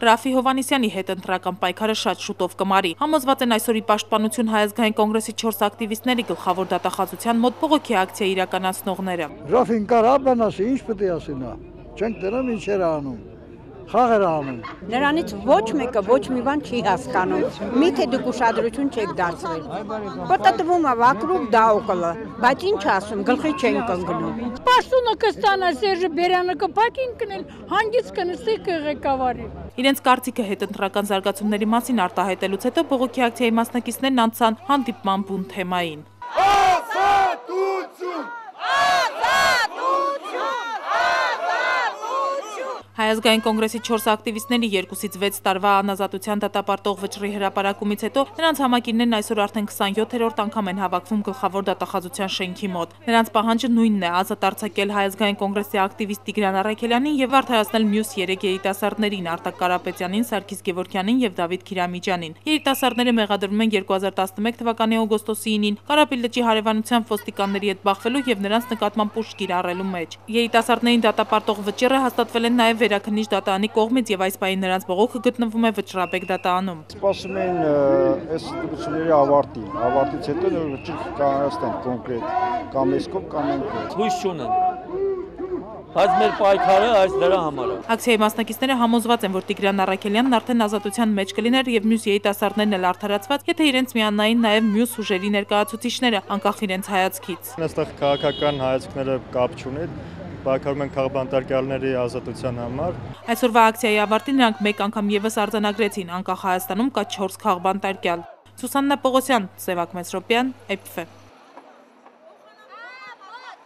Ռաֆի Հովանիսյանի հետ ընտրական պայքարը շատ շուտով կմարի։ Համոզված են այսօրի Պաշտպանություն հայազգային կոնգրեսի 4 ակտիվիստների գլխավոր դատախազության մոտ բողոքի ակցիա իրականացնողները։ Ռաֆին կարա բան ասի, ինչ պետք է ասի նա։ Չենք դրում ինչեր անում խաղեր անում։ Նրանից ոչ մեկը ոչ մի բան չի հասկանում։ Միթե դուք ուշադրություն չեք դարձրել։ Պատտվում է վակրուկ դա օկոլը, բայց ինչ ասում, գլխի չեն կանգնում։ Պաշտոնը կստանա Սերժը Բերյանը կփակին կնել, հանգից կնստի ղեկավարի։ Իրենց կարծիքը հետընտրական զարգացումների մասին արտահայտելուց հետո բողոքի ակցիայի մասնակիցներն անցան հանդիպման բուն թեմային։ Հայազգային կոնգրեսի 4 ակտիվիստների 2-ից 6 տարվա անազատության դատապարտող վճռի հրապարակումից հետո նրանց համակիրներն այսօր արդեն 27-րդ անգամ են հավաքվում գլխավոր դատախազության շենքի մոտ։ Նրանց պահանջը նույնն է՝ ազատ արձակել Հայազգային կոնգրեսի ակտիվիստ Տիգրան Արաքելյանին եւ արդարացնել մյուս 3 երիտասարդներին՝ Արտակ Կարապետյանին, Սարգիս Գևորգյանին եւ Դավիթ Քիրամիջյանին։ Երիտասարդները մեղադրվում են 2011 թվականի օգոստոսի 9-ին Կարապի լճի հարևանության ոստիկանների հետ բախվելու եւ նրանց նկատմամբ պուշ կիրառելու մեջ։ Երիտասարդներին դատապարտող վճիռը հաստատվել են նաեւ վերաքննիչ դատարանի կողմից եւ այս պահին նրանց բողոքը գտնվում է Վճռաբեկ դատարանում։ Սպասում են այս դեպքերի ավարտին, ավարտից հետո նոր վճիռ կհարստեն կոնկրետ կամ կողմ կամ այն կողմ։ Հույս չունեն բայց մեր պայքարը այս դրա համար է։ Ակցիայի մասնակիցները համոզված են, որ Տիգրան Արաքելյանն արդեն ազատության մեջ կլիներ եւ մյուս երիտասարդներն էլ արդարացված, եթե իրենց միանային նաեւ մյուս ուժերի ներկայացուցիչները, անկախ իրենց հայացքից։ Այստեղ քաղաքական հայացքները կապ չունեն, պայքարում են քաղբանտարկյալների ազատության համար։ Այսօրվա ակցիայի ավարտին նրանք մեկ անգամ եւս արձանագրեցին անկախ Հայաստանում կա 4 քաղբանտարկյալ։ Սուսաննա Պողոսյան, Սևակ Մեսրոպյան, EPF